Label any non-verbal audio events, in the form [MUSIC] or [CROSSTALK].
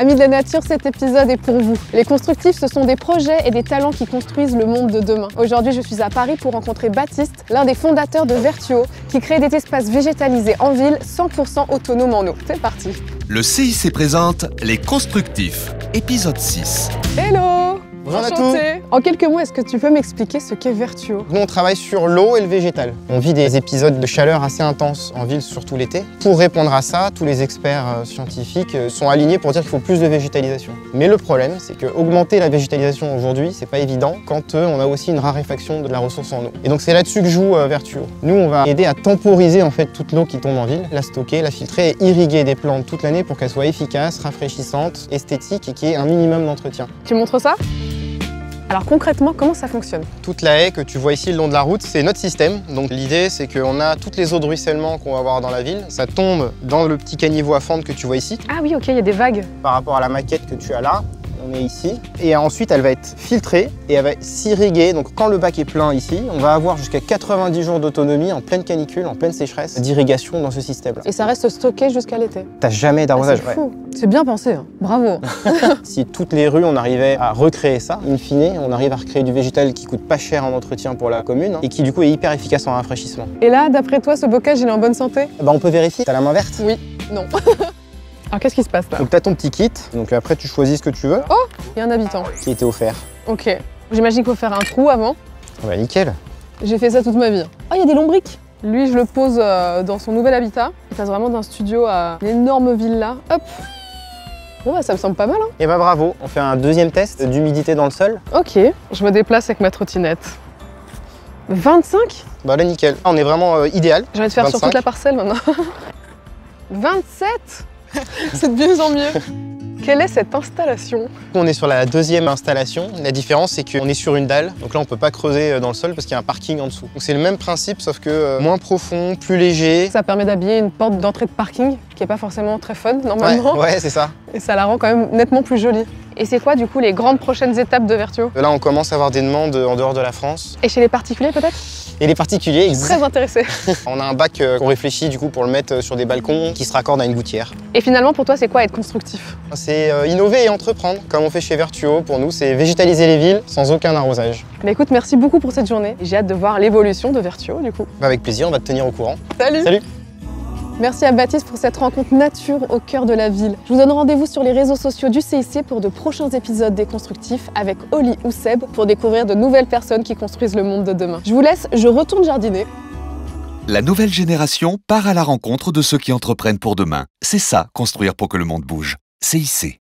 Amis de la nature, cet épisode est pour vous. Les constructifs, ce sont des projets et des talents qui construisent le monde de demain. Aujourd'hui, je suis à Paris pour rencontrer Baptiste, l'un des fondateurs de Vertuo, qui crée des espaces végétalisés en ville 100% autonomes en eau. C'est parti Le CIC présente Les Constructifs, épisode 6. Hello Bonjour à Enchantée. En quelques mots, est-ce que tu peux m'expliquer ce qu'est Vertuo? Nous, on travaille sur l'eau et le végétal. On vit des épisodes de chaleur assez intenses en ville, surtout l'été. Pour répondre à ça, tous les experts euh, scientifiques euh, sont alignés pour dire qu'il faut plus de végétalisation. Mais le problème, c'est que augmenter la végétalisation aujourd'hui, c'est pas évident quand euh, on a aussi une raréfaction de la ressource en eau. Et donc c'est là-dessus que joue Vertuo. Nous, on va aider à temporiser en fait toute l'eau qui tombe en ville, la stocker, la filtrer et irriguer des plantes toute l'année pour qu'elles soient efficaces, rafraîchissantes, esthétiques et qu'il y ait un minimum d'entretien. Tu montres ça? Alors concrètement, comment ça fonctionne Toute la haie que tu vois ici le long de la route, c'est notre système. Donc l'idée, c'est qu'on a toutes les eaux de ruissellement qu'on va avoir dans la ville. Ça tombe dans le petit caniveau à fente que tu vois ici. Ah oui, ok, il y a des vagues. Par rapport à la maquette que tu as là, on est ici. Et ensuite, elle va être filtrée et elle va s'irriguer. Donc quand le bac est plein ici, on va avoir jusqu'à 90 jours d'autonomie en pleine canicule, en pleine sécheresse, d'irrigation dans ce système-là. Et ça reste stocké jusqu'à l'été. T'as jamais Ah, d'arrosage. c'est ouais. fou. C'est bien pensé, hein. bravo. [LAUGHS] [LAUGHS] Si toutes les rues, on arrivait à recréer ça, in fine, on arrive à recréer du végétal qui coûte pas cher en entretien pour la commune hein, et qui du coup est hyper efficace en rafraîchissement. Et là, d'après toi, ce bocage, il est en bonne santé? Bah, on peut vérifier, t'as la main verte? Oui. Non. [LAUGHS] Alors qu'est-ce qui se passe là Donc t'as ton petit kit, donc après tu choisis ce que tu veux, Il y a un habitant. qui était offert. Ok. J'imagine qu'il faut faire un trou avant. Ah Bah nickel. J'ai fait ça toute ma vie. Oh, il y a des lombriques Lui, je le pose euh, dans son nouvel habitat. Il passe vraiment d'un studio à une énorme villa. Hop Bon bah ça me semble pas mal hein. Et bah bravo, on fait un deuxième test d'humidité dans le sol. Ok, je me déplace avec ma trottinette. 25 Bah là nickel. On est vraiment euh, idéal. J'ai envie de faire sur 25. toute la parcelle maintenant. [LAUGHS] 27 [LAUGHS] C'est de mieux en mieux. Quelle est cette installation? On est sur la deuxième installation. La différence c'est qu'on est sur une dalle, donc là on peut pas creuser euh, dans le sol parce qu'il y a un parking en dessous. Donc c'est le même principe sauf que euh, moins profond, plus léger. Ça permet d'habiller une porte d'entrée de parking qui est pas forcément très fun Ouais, normalement. ouais c'est ça. Et ça la rend quand même nettement plus jolie. Et c'est quoi du coup les grandes prochaines étapes de Vertuo? Là on commence à avoir des demandes en dehors de la France. Et chez les particuliers peut-être? Et les particuliers, exact. Très intéressé. [LAUGHS] On a un bac euh, qu'on réfléchit du coup pour le mettre euh, sur des balcons qui se raccordent à une gouttière. Et finalement pour toi c'est quoi être constructif? C'est euh, innover et entreprendre, comme on fait chez Vertuo. Pour nous, c'est végétaliser les villes sans aucun arrosage. Bah écoute merci beaucoup pour cette journée. J'ai hâte de voir l'évolution de Vertuo du coup. Bah, avec plaisir, on va te tenir au courant. Salut Salut Merci à Baptiste pour cette rencontre nature au cœur de la ville. Je vous donne rendez-vous sur les réseaux sociaux du CIC pour de prochains épisodes des Constructifs avec Oli ou Seb pour découvrir de nouvelles personnes qui construisent le monde de demain. Je vous laisse, je retourne jardiner. La nouvelle génération part à la rencontre de ceux qui entreprennent pour demain. C'est ça, construire pour que le monde bouge. CIC.